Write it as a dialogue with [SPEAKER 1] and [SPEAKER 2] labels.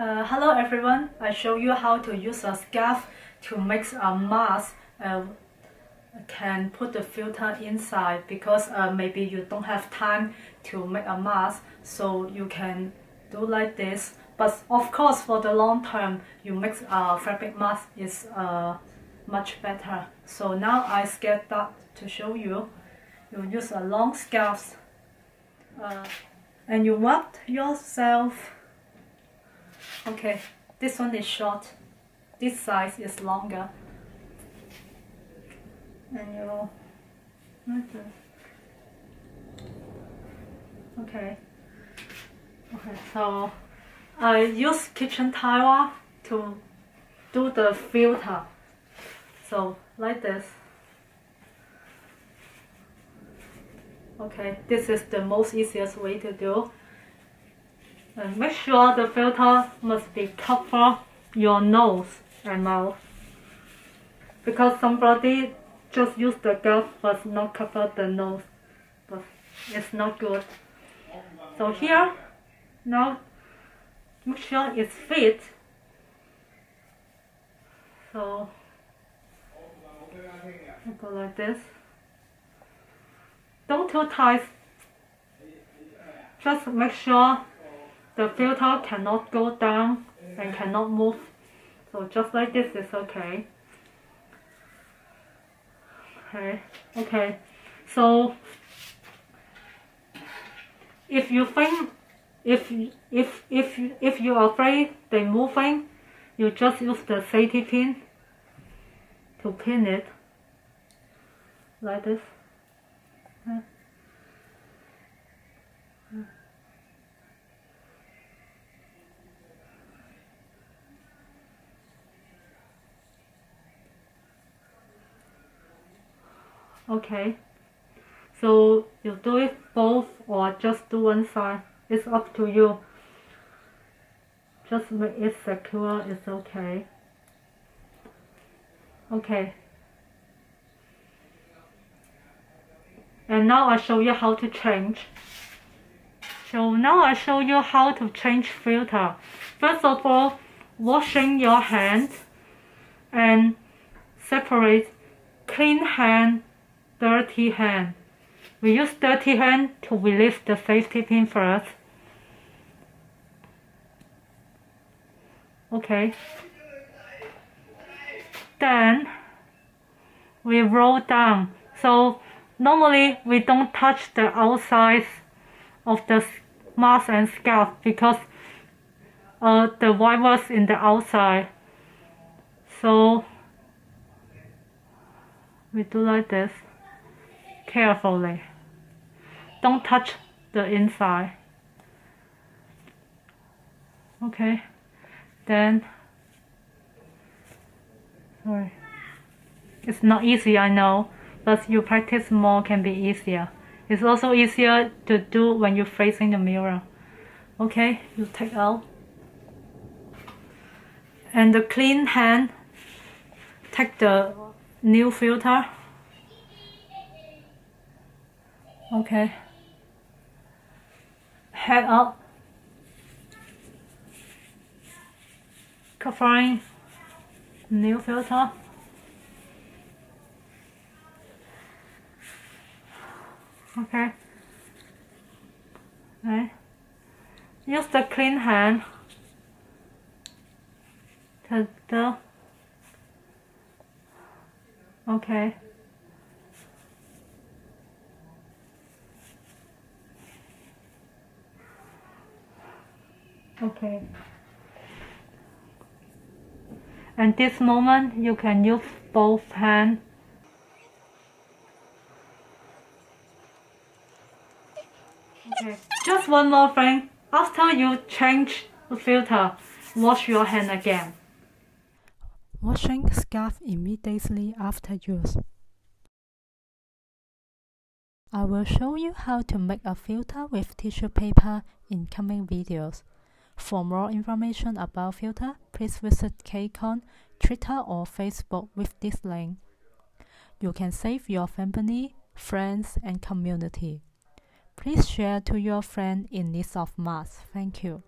[SPEAKER 1] Uh, hello everyone, I show you how to use a scarf to make a mask. Uh, can put the filter inside because uh, maybe you don't have time to make a mask so you can do like this. But of course for the long term you make a fabric mask is uh, much better. So now I sketch that to show you. You use a long scarf uh, and you wrap yourself okay this one is short. This size is longer. And you okay. Okay so I use kitchen towel to do the filter. So like this. Okay this is the most easiest way to do and make sure the filter must be cover your nose and mouth. Because somebody just use the glove but not cover the nose. But it's not good. So here now make sure it's fit. So go like this. Don't too tight just make sure the filter cannot go down and cannot move. So just like this is okay. Okay okay. So if you think if if if if you're afraid they moving you just use the safety pin to pin it. Like this so you do it both or just do one side. It's up to you. Just make it secure. It's okay. Okay. And now I show you how to change. So now I show you how to change filter. First of all washing your hand and separate clean hand dirty hand. We use dirty hand to release the safety pin first. Okay. Then we roll down. So normally we don't touch the outside of the mask and scalp because uh, the virus in the outside. So we do like this carefully. Don't touch the inside. Okay, then, sorry. It's not easy, I know, but you practice more can be easier. It's also easier to do when you're facing the mirror. Okay, you take out. And the clean hand, take the new filter Okay. Head up. Covering new filter. Okay. Okay. Use the clean hand to do. Okay. Okay. And this moment you can use both hands. Okay. Just one more thing. After you change the filter, wash your hand again.
[SPEAKER 2] Washing scarf immediately after use. I will show you how to make a filter with tissue paper in coming videos. For more information about filter, please visit K Kwong, Twitter or Facebook with this link. You can save your family, friends, and community. Please share to your friend in need of mask. Thank you.